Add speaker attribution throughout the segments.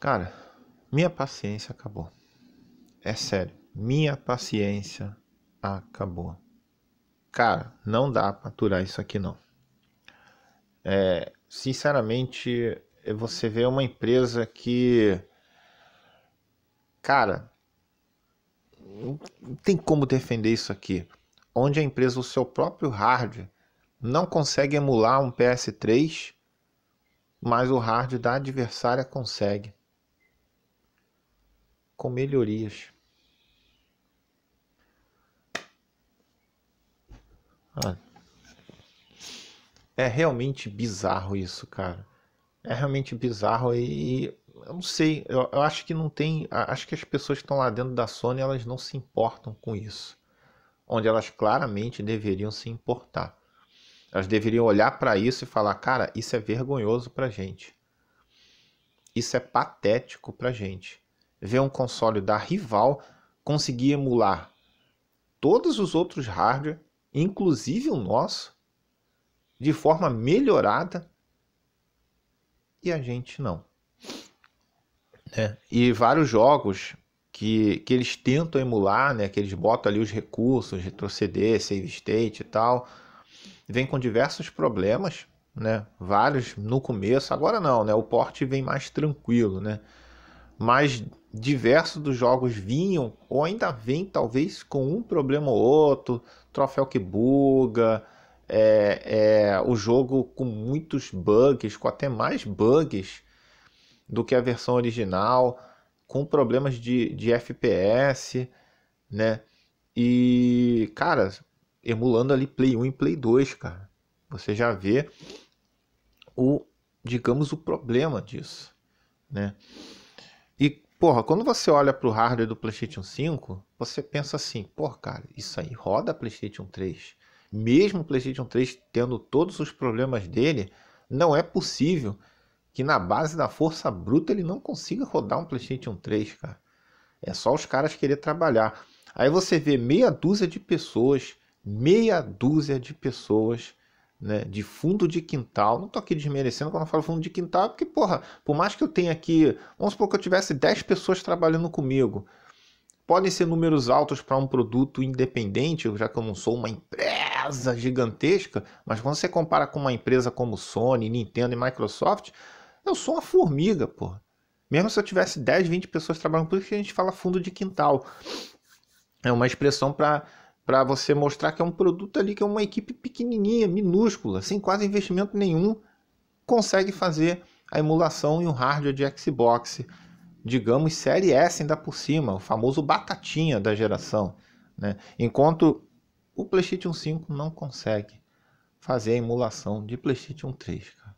Speaker 1: Cara, minha paciência acabou. É sério, minha paciência acabou. Cara, não dá pra aturar isso aqui não. É, sinceramente, você vê uma empresa que. Cara, não tem como defender isso aqui. Onde a empresa, o seu próprio hardware, não consegue emular um PS3, mas o hardware da adversária consegue. Com melhorias. Ah. É realmente bizarro isso, cara. É realmente bizarro e eu não sei, eu, eu acho que não tem, acho que as pessoas que estão lá dentro da Sony, elas não se importam com isso. Onde elas claramente deveriam se importar. Elas deveriam olhar para isso e falar: cara, isso é vergonhoso para gente. Isso é patético para gente. Ver um console da rival conseguir emular todos os outros hardware, inclusive o nosso, de forma melhorada, e a gente não. É, e vários jogos que, que eles tentam emular, né, que eles botam ali os recursos, retroceder, save state e tal, vem com diversos problemas, né? Vários no começo, agora não, né? O porte vem mais tranquilo, né? Mas diversos dos jogos vinham ou ainda vem talvez com um problema ou outro, troféu que buga, é, é, o jogo com muitos bugs, com até mais bugs do que a versão original, com problemas de, de FPS, né? E, cara, emulando ali Play 1 e Play 2, cara. Você já vê o, digamos, o problema disso, né? Porra, quando você olha para o hardware do PlayStation 5, você pensa assim, porra, cara, isso aí roda PlayStation 3. Mesmo o PlayStation 3 tendo todos os problemas dele, não é possível que na base da força bruta ele não consiga rodar um PlayStation 3, cara. É só os caras querer trabalhar. Aí você vê meia dúzia de pessoas meia dúzia de pessoas né, de fundo de quintal. Não tô aqui desmerecendo quando eu falo fundo de quintal, porque, porra, por mais que eu tenha aqui, vamos supor que eu tivesse 10 pessoas trabalhando comigo, podem ser números altos para um produto independente, já que eu não sou uma empresa gigantesca, mas quando você compara com uma empresa como Sony, Nintendo e Microsoft, eu sou uma formiga, porra. Mesmo se eu tivesse 10, 20 pessoas trabalhando, por isso que a gente fala fundo de quintal. É uma expressão para para você mostrar que é um produto ali que é uma equipe pequenininha, minúscula, sem quase investimento nenhum, consegue fazer a emulação em um hardware de Xbox, digamos série S ainda por cima, o famoso batatinha da geração, né? Enquanto o PlayStation 5 não consegue fazer a emulação de PlayStation 3, cara.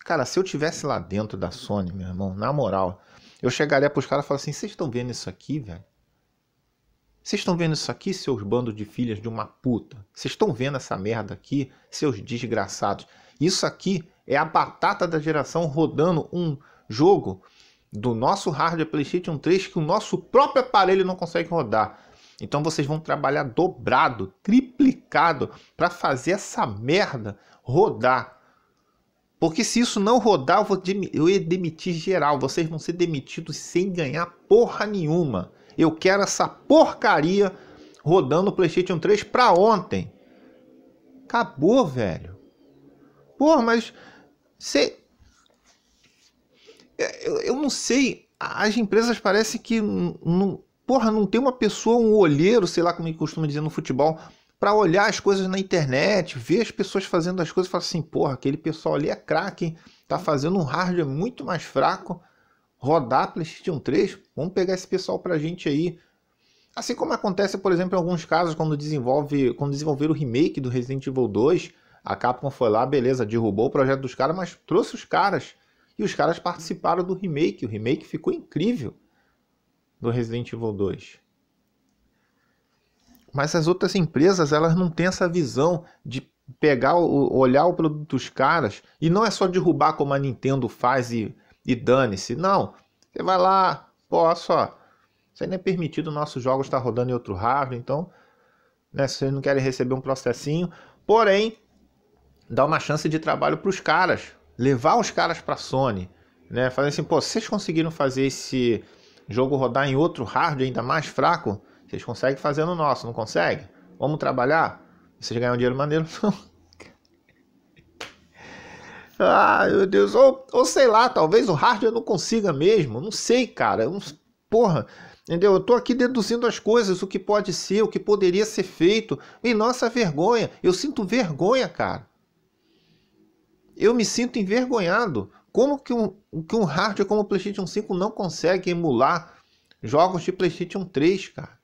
Speaker 1: Cara, se eu tivesse lá dentro da Sony, meu irmão, na moral, eu chegaria para os caras e falaria assim: vocês estão vendo isso aqui, velho? Vocês estão vendo isso aqui, seus bandos de filhas de uma puta? Vocês estão vendo essa merda aqui, seus desgraçados? Isso aqui é a batata da geração rodando um jogo do nosso hardware PlayStation 3 que o nosso próprio aparelho não consegue rodar. Então vocês vão trabalhar dobrado, triplicado para fazer essa merda rodar. Porque se isso não rodar, eu, vou eu ia demitir geral. Vocês vão ser demitidos sem ganhar porra nenhuma. Eu quero essa porcaria rodando o PlayStation 3 para ontem. Acabou, velho. Porra, mas você eu, eu não sei, as empresas parecem que não, porra, não tem uma pessoa, um olheiro, sei lá como é que costuma dizer no futebol, para olhar as coisas na internet, ver as pessoas fazendo as coisas e falar assim, porra, aquele pessoal ali é craque, tá fazendo um hardware muito mais fraco rodar PlayStation 3, vamos pegar esse pessoal pra gente aí. Assim como acontece, por exemplo, em alguns casos quando desenvolve, quando desenvolveram o remake do Resident Evil 2, a Capcom foi lá, beleza, derrubou o projeto dos caras, mas trouxe os caras. E os caras participaram do remake. O remake ficou incrível do Resident Evil 2. Mas as outras empresas, elas não têm essa visão de pegar, olhar o produto dos caras e não é só derrubar como a Nintendo faz e e dane-se. Não, você vai lá, pô, só, isso não é permitido, nossos jogos estar tá rodando em outro hardware, então, né, se vocês não querem receber um processinho, porém, dá uma chance de trabalho para os caras, levar os caras para a Sony, né? Falando assim, pô, vocês conseguiram fazer esse jogo rodar em outro hardware ainda mais fraco? Vocês conseguem fazer no nosso, não consegue? Vamos trabalhar? Vocês ganham dinheiro maneiro? Ai, meu Deus. Ou, ou sei lá, talvez o hardware não consiga mesmo. Não sei, cara. Não, porra, entendeu? Eu tô aqui deduzindo as coisas, o que pode ser, o que poderia ser feito. E nossa vergonha. Eu sinto vergonha, cara. Eu me sinto envergonhado. Como que um, que um hardware como o PlayStation 5 não consegue emular jogos de PlayStation 3, cara?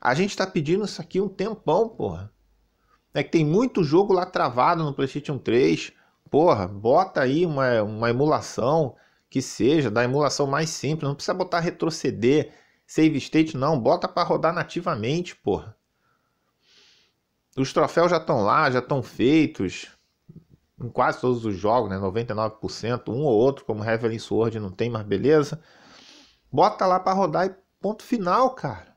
Speaker 1: A gente está pedindo isso aqui um tempão, porra. É que tem muito jogo lá travado no PlayStation 3. Porra, bota aí uma, uma emulação que seja, da emulação mais simples. Não precisa botar retroceder, save state, não. Bota para rodar nativamente, porra. Os troféus já estão lá, já estão feitos em quase todos os jogos, né? 99%, um ou outro, como Heavenly Sword não tem, mas beleza. Bota lá para rodar e ponto final, cara.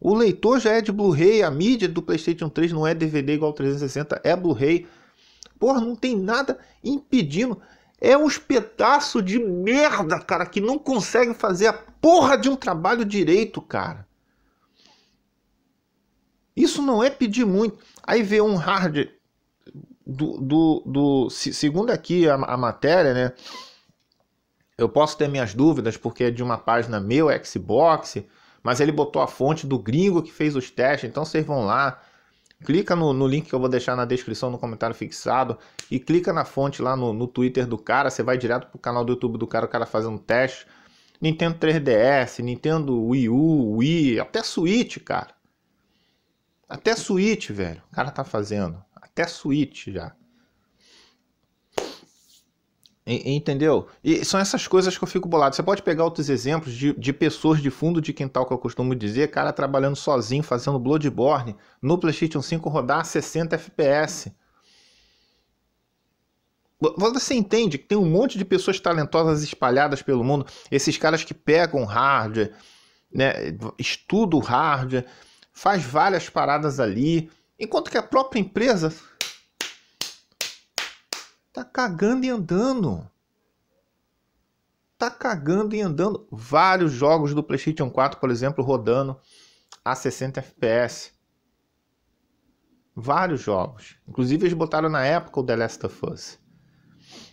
Speaker 1: O leitor já é de Blu-ray, a mídia do PlayStation 3 não é DVD igual 360, é Blu-ray. Porra, não tem nada impedindo. É uns pedaços de merda, cara, que não consegue fazer a porra de um trabalho direito, cara. Isso não é pedir muito. Aí vê um hard do, do, do segundo aqui a, a, matéria, né? Eu posso ter minhas dúvidas porque é de uma página meu Xbox, mas ele botou a fonte do gringo que fez os testes. Então vocês vão lá, clica no, no link que eu vou deixar na descrição no comentário fixado e clica na fonte lá no, no Twitter do cara. Você vai direto pro canal do YouTube do cara, o cara fazendo teste. Nintendo 3DS, Nintendo Wii U, Wii, até Switch, cara. Até Switch, velho. O cara tá fazendo até Switch já. Entendeu? E são essas coisas que eu fico bolado. Você pode pegar outros exemplos de, de pessoas de fundo de quintal que eu costumo dizer, cara trabalhando sozinho, fazendo Bloodborne, no PlayStation 5 rodar a 60 FPS. Você entende que tem um monte de pessoas talentosas espalhadas pelo mundo, esses caras que pegam hardware, né, estudam hardware, faz várias paradas ali, Enquanto que a própria empresa tá cagando e andando. Tá cagando e andando. Vários jogos do PlayStation 4, por exemplo, rodando a 60 FPS. Vários jogos. Inclusive eles botaram na época o The Last of Us.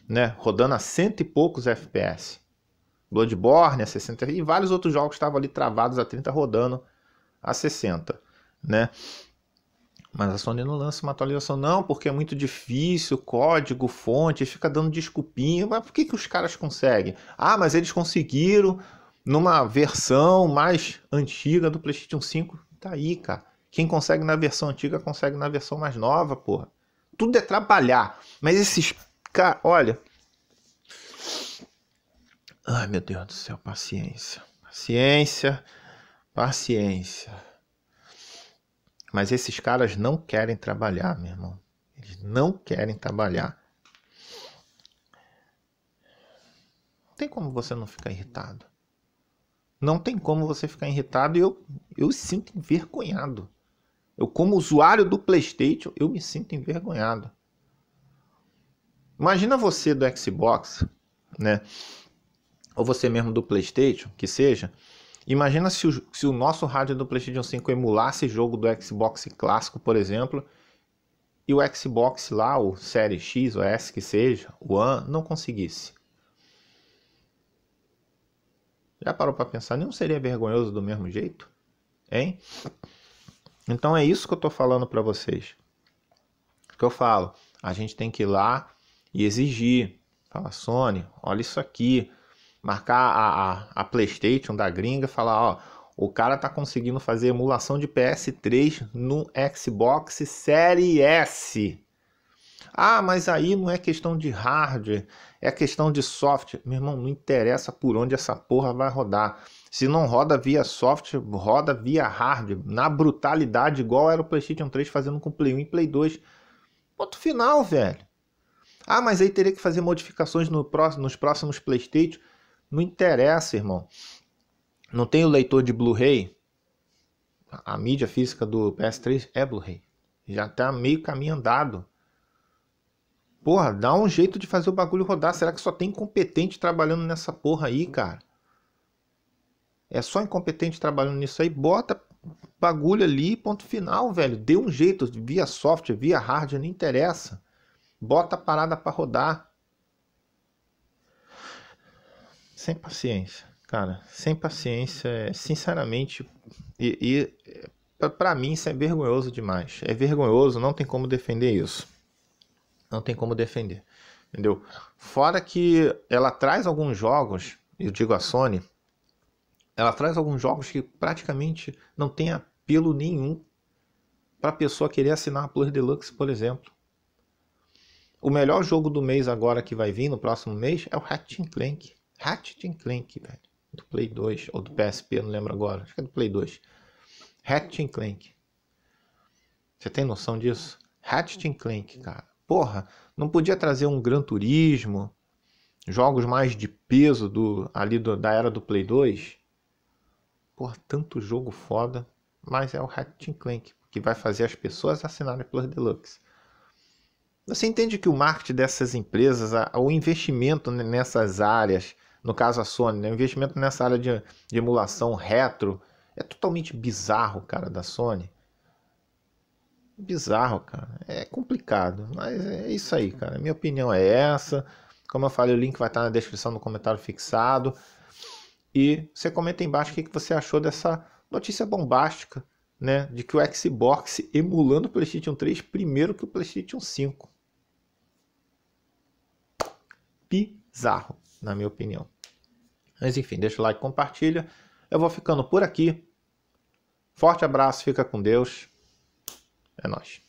Speaker 1: Né? Rodando a cento e poucos FPS. Bloodborne a 60 e vários outros jogos estavam ali travados a 30 rodando a 60, né? Mas a Sony não lança uma atualização, não, porque é muito difícil, código, fonte, fica dando desculpinha. Mas por que, que os caras conseguem? Ah, mas eles conseguiram numa versão mais antiga do PlayStation 5. Tá aí, cara. Quem consegue na versão antiga consegue na versão mais nova, porra. Tudo é trabalhar. Mas esses. Cara, olha. Ai, meu Deus do céu, paciência. Paciência. Paciência. Mas esses caras não querem trabalhar, meu irmão. Eles não querem trabalhar. Não tem como você não ficar irritado. Não tem como você ficar irritado e eu, eu sinto envergonhado. Eu, como usuário do PlayStation, eu me sinto envergonhado. Imagina você do Xbox, né? Ou você mesmo do PlayStation, que seja Imagina se o, se o nosso rádio do PlayStation 5 emulasse jogo do Xbox clássico, por exemplo, e o Xbox lá, o Série X ou S que seja, o One, não conseguisse. Já parou para pensar? Não seria vergonhoso do mesmo jeito? Hein? Então é isso que eu estou falando para vocês. Que eu falo, a gente tem que ir lá e exigir. Fala, Sony, olha isso aqui marcar a, a, a PlayStation da gringa, falar, ó, o cara tá conseguindo fazer emulação de PS3 no Xbox Series S. Ah, mas aí não é questão de hardware, é questão de software. Meu irmão, não interessa por onde essa porra vai rodar. Se não roda via software, roda via hardware, na brutalidade, igual era o PlayStation 3 fazendo com Play 1 e Play 2. Ponto final, velho. Ah, mas aí teria que fazer modificações no próximo, nos próximos PlayStation. Não interessa, irmão. Não tem o leitor de Blu-ray? A mídia física do PS3 é Blu-ray. Já está meio caminho andado. Porra, dá um jeito de fazer o bagulho rodar. Será que só tem incompetente trabalhando nessa porra aí, cara? É só incompetente trabalhando nisso aí. Bota bagulho ali, ponto final, velho. Dê um jeito, via software, via hardware, não interessa. Bota a parada para rodar. Sem paciência, cara. Sem paciência, sinceramente. E, e para mim isso é vergonhoso demais. É vergonhoso, não tem como defender isso. Não tem como defender. Entendeu? Fora que ela traz alguns jogos, eu digo a Sony, ela traz alguns jogos que praticamente não tem apelo nenhum para pessoa querer assinar a Plus Deluxe, por exemplo. O melhor jogo do mês agora que vai vir no próximo mês é o Ratchet Clank. Ratchet Clank, velho. Do Play 2 ou do PSP, não lembro agora. Acho que é do Play 2. Ratchet Clank. Você tem noção disso? Ratchet Clank, cara. Porra, não podia trazer um Gran Turismo, jogos mais de peso do ali do, da era do Play 2? Porra, tanto jogo foda, mas é o Ratchet Clank que vai fazer as pessoas assinarem Plus Deluxe. Você entende que o marketing dessas empresas, o investimento nessas áreas, no caso a Sony, né, o investimento nessa área de, de emulação retro, é totalmente bizarro, cara, da Sony. Bizarro, cara. É complicado, mas é isso aí, cara. Minha opinião é essa. Como eu falei, o link vai estar na descrição no comentário fixado. E você comenta aí embaixo o que você achou dessa notícia bombástica, né? De que o Xbox emulando o PlayStation 3 primeiro que o PlayStation 5. Bizarro, na minha opinião. Mas enfim, deixa o like, compartilha. Eu vou ficando por aqui. Forte abraço, fica com Deus. É nóis.